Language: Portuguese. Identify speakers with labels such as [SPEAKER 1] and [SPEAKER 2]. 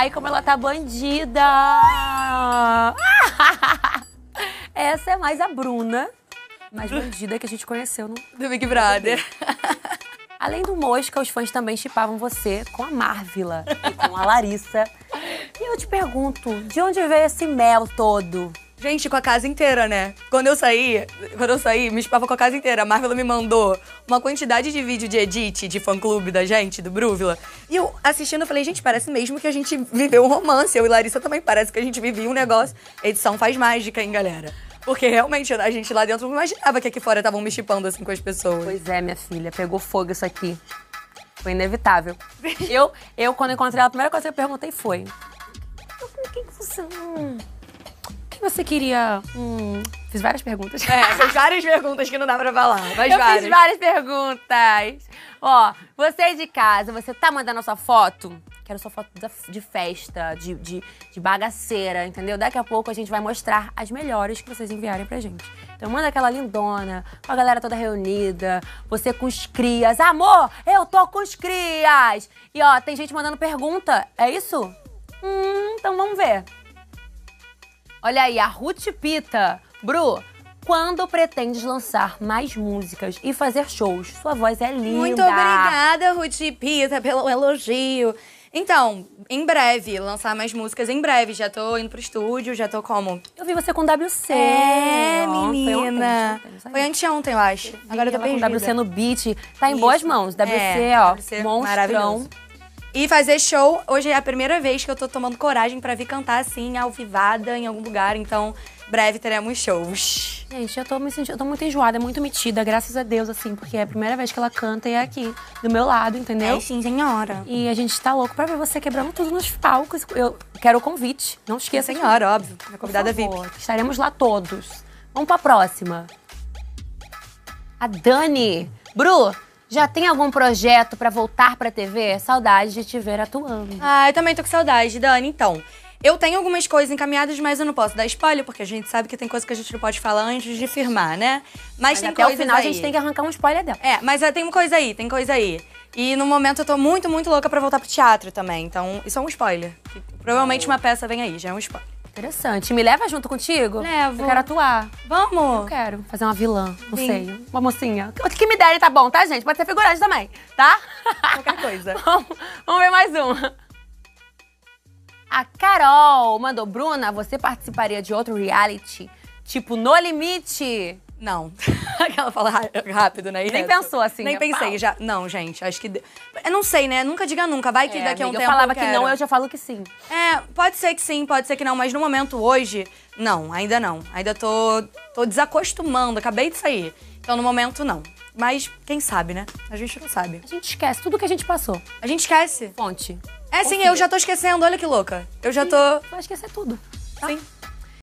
[SPEAKER 1] Ai, como ela tá bandida! Essa é mais a Bruna, mais bandida que a gente conheceu no
[SPEAKER 2] Do Big Brother.
[SPEAKER 1] Além do Mosca, os fãs também chipavam você com a Marvila e com a Larissa. E eu te pergunto, de onde veio esse mel todo?
[SPEAKER 2] Gente, com a casa inteira, né? Quando eu saí, quando eu saí, me chipava com a casa inteira. A Marvel me mandou uma quantidade de vídeo de edit de fã-clube da gente, do Brúvila. E eu assistindo, eu falei, gente, parece mesmo que a gente viveu um romance. Eu e Larissa também parece que a gente vivia um negócio. Edição faz mágica, hein, galera? Porque realmente a gente lá dentro não imaginava que aqui fora estavam me chipando assim com as pessoas.
[SPEAKER 1] Pois é, minha filha, pegou fogo isso aqui. Foi inevitável. eu, eu, quando encontrei ela, a primeira coisa que eu perguntei foi: quem que você. Hum, quem você queria. Hum, fiz várias perguntas.
[SPEAKER 2] É, fez várias perguntas que não dá pra falar. Mas
[SPEAKER 1] eu
[SPEAKER 2] várias.
[SPEAKER 1] fiz várias perguntas. Ó, você de casa, você tá mandando a sua foto? Quero sua foto de festa, de, de, de bagaceira, entendeu? Daqui a pouco a gente vai mostrar as melhores que vocês enviarem pra gente. Então manda aquela lindona, com a galera toda reunida, você com os crias. Amor, eu tô com os crias! E ó, tem gente mandando pergunta, é isso? Hum, então vamos ver. Olha aí, a Ruth Pita. Bru, quando pretendes lançar mais músicas e fazer shows? Sua voz é linda.
[SPEAKER 2] Muito obrigada, Ruth Pita, pelo elogio. Então, em breve, lançar mais músicas em breve. Já tô indo pro estúdio, já tô como?
[SPEAKER 1] Eu vi você com WC.
[SPEAKER 2] É,
[SPEAKER 1] foi
[SPEAKER 2] menina.
[SPEAKER 1] ontem, ontem, não
[SPEAKER 2] Foi
[SPEAKER 1] sabia.
[SPEAKER 2] anteontem, eu acho. Agora eu tô
[SPEAKER 1] com. WC no beat. Tá em
[SPEAKER 2] Isso.
[SPEAKER 1] boas mãos. WC,
[SPEAKER 2] É,
[SPEAKER 1] ó,
[SPEAKER 2] WC
[SPEAKER 1] monstrão.
[SPEAKER 2] maravilhoso. E fazer show, hoje é a primeira vez que eu tô tomando coragem pra vir cantar assim, alvivada, em algum lugar. Então, breve teremos shows.
[SPEAKER 1] Gente, eu tô me sentindo, eu tô muito enjoada, muito metida, graças a Deus, assim, porque é a primeira vez que ela canta e é aqui, do meu lado, entendeu?
[SPEAKER 2] É sim, senhora.
[SPEAKER 1] E a gente tá louco pra ver você quebrando tudo nos palcos. Eu quero o convite. Não esqueça. que-
[SPEAKER 2] Senhora, óbvio. Minha
[SPEAKER 1] Por
[SPEAKER 2] convidada VIP.
[SPEAKER 1] favor, Estaremos lá todos. Vamos pra próxima. A Dani. Bru, já tem algum projeto pra voltar pra TV? Saudade de te ver atuando.
[SPEAKER 2] Ah, eu também tô com saudade, Dani. Então, eu tenho algumas coisas encaminhadas, mas eu não posso dar spoiler, porque a gente sabe que tem coisa que a gente não pode falar antes de firmar, né? Mas,
[SPEAKER 1] Mas
[SPEAKER 2] tem
[SPEAKER 1] até o final
[SPEAKER 2] aí.
[SPEAKER 1] a gente tem que arrancar um spoiler dela.
[SPEAKER 2] É, mas tem coisa aí, tem coisa aí. E no momento eu tô muito, muito louca pra voltar pro teatro também. Então, isso é um spoiler. Provavelmente uma peça vem aí, já é um spoiler.
[SPEAKER 1] Interessante. Me leva junto contigo?
[SPEAKER 2] Levo.
[SPEAKER 1] Eu quero atuar. Eu
[SPEAKER 2] Vamos!
[SPEAKER 1] quero fazer uma vilã, não
[SPEAKER 2] Sim.
[SPEAKER 1] sei. Uma mocinha. O que me derem tá bom, tá, gente? Pode ser figurante também, tá?
[SPEAKER 2] Qualquer coisa.
[SPEAKER 1] vamos, vamos ver mais uma. A Carol mandou, Bruna, você participaria de outro reality? Tipo, No Limite?
[SPEAKER 2] Não. Aquela fala rápido, né?
[SPEAKER 1] Nem
[SPEAKER 2] Essa.
[SPEAKER 1] pensou assim,
[SPEAKER 2] Nem
[SPEAKER 1] né?
[SPEAKER 2] pensei
[SPEAKER 1] Pau.
[SPEAKER 2] já. Não, gente, acho que. Eu não sei, né? Nunca diga nunca. Vai que
[SPEAKER 1] É,
[SPEAKER 2] daqui a um
[SPEAKER 1] amiga,
[SPEAKER 2] tempo.
[SPEAKER 1] eu falava que
[SPEAKER 2] quero.
[SPEAKER 1] não, eu já falo que sim.
[SPEAKER 2] É, pode ser que sim, pode ser que não, mas no momento hoje, não, ainda não. Ainda tô, tô desacostumando, acabei de sair. Então no momento não. Mas quem sabe, né? A gente não sabe.
[SPEAKER 1] A gente esquece tudo que a gente passou.
[SPEAKER 2] A gente esquece.
[SPEAKER 1] Fonte.
[SPEAKER 2] É sim,
[SPEAKER 1] Confia.
[SPEAKER 2] eu já tô esquecendo, olha que louca. Eu já tô.
[SPEAKER 1] Vai esquecer tudo. tá?
[SPEAKER 2] Sim.